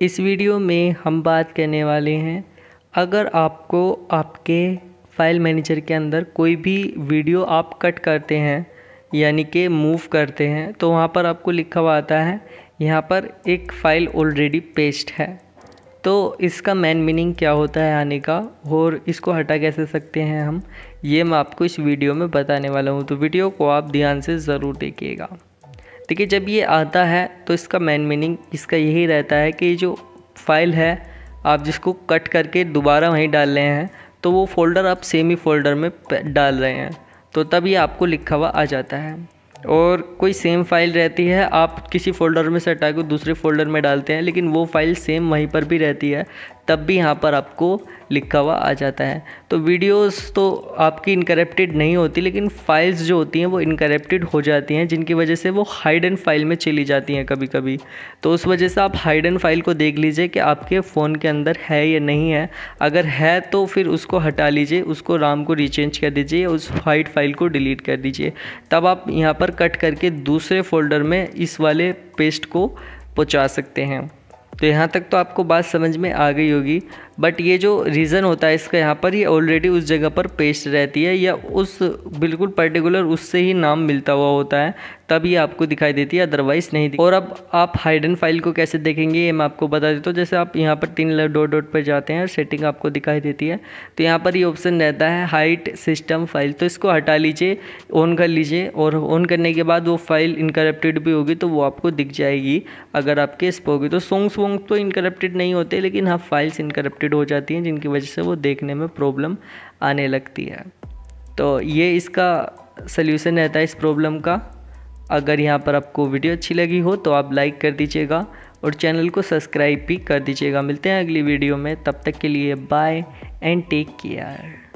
इस वीडियो में हम बात करने वाले हैं। अगर आपको आपके फ़ाइल मैनेजर के अंदर कोई भी वीडियो आप कट करते हैं, यानी कि मूव करते हैं तो वहाँ पर आपको लिखा हुआ आता है, यहाँ पर एक फ़ाइल ऑलरेडी पेस्ट है। तो इसका मेन मीनिंग क्या होता है आने का, और इसको हटा कैसे सकते हैं हम, ये मैं आपको इस वीडियो में बताने वाला हूँ। तो वीडियो को आप ध्यान से ज़रूर देखिएगा। देखिए, जब ये आता है तो इसका मेन मीनिंग इसका यही रहता है कि जो फ़ाइल है, आप जिसको कट करके दोबारा वहीं डाल रहे हैं तो वो फ़ोल्डर आप सेम ही फ़ोल्डर में डाल रहे हैं। तो तब ये आपको लिखा हुआ आ जाता है। और कोई सेम फ़ाइल रहती है, आप किसी फ़ोल्डर में से हटा के दूसरे फ़ोल्डर में डालते हैं, लेकिन वो फ़ाइल सेम वहीं पर भी रहती है। तब भी यहाँ पर आपको लिखा हुआ आ जाता है। तो वीडियोस तो आपकी इनकरप्टेड नहीं होती, लेकिन फाइल्स जो होती हैं वो इनकरप्टेड हो जाती हैं, जिनकी वजह से वो हाइडन फ़ाइल में चली जाती हैं कभी कभी तो उस वजह से आप हाइडन फ़ाइल को देख लीजिए कि आपके फ़ोन के अंदर है या नहीं है। अगर है तो फिर उसको हटा लीजिए, उसको राम को रिचेंज कर दीजिए उस वाइट फ़ाइल को डिलीट कर दीजिए। तब आप यहाँ पर कट करके दूसरे फोल्डर में इस वाले पेस्ट को पहुँचा सकते हैं। तो यहाँ तक तो आपको बात समझ में आ गई होगी। बट ये जो रीज़न होता है इसका यहाँ पर, ये ऑलरेडी उस जगह पर पेस्ट रहती है या उस, बिल्कुल पर्टिकुलर उससे ही नाम मिलता हुआ होता है, तब ये आपको दिखाई देती है अदरवाइज़ नहीं और अब आप हाइडन फ़ाइल को कैसे देखेंगे, ये मैं आपको बता देता हूँ। जैसे आप यहाँ पर तीन डॉट डॉट पर जाते हैं सेटिंग आपको दिखाई देती है तो यहाँ पर ये ऑप्शन रहता है हाइट सिस्टम फ़ाइल तो इसको हटा लीजिए ऑन कर लीजिए, और ऑन करने के बाद वो फ़ाइल इनकरप्टेड भी होगी तो वो आपको दिख जाएगी, अगर आपके इस पर होगी तो सॉन्ग्स वोंग तो इनकरप्टेड नहीं होते, लेकिन हाँ फाइल्स इनकरप्टेड हो जाती हैं, जिनकी वजह से वो देखने में प्रॉब्लम आने लगती है। तो ये इसका सल्यूशन रहता है इस प्रॉब्लम का। अगर यहाँ पर आपको वीडियो अच्छी लगी हो तो आप लाइक कर दीजिएगा और चैनल को सब्सक्राइब भी कर दीजिएगा। मिलते हैं अगली वीडियो में, तब तक के लिए बाय एंड टेक केयर।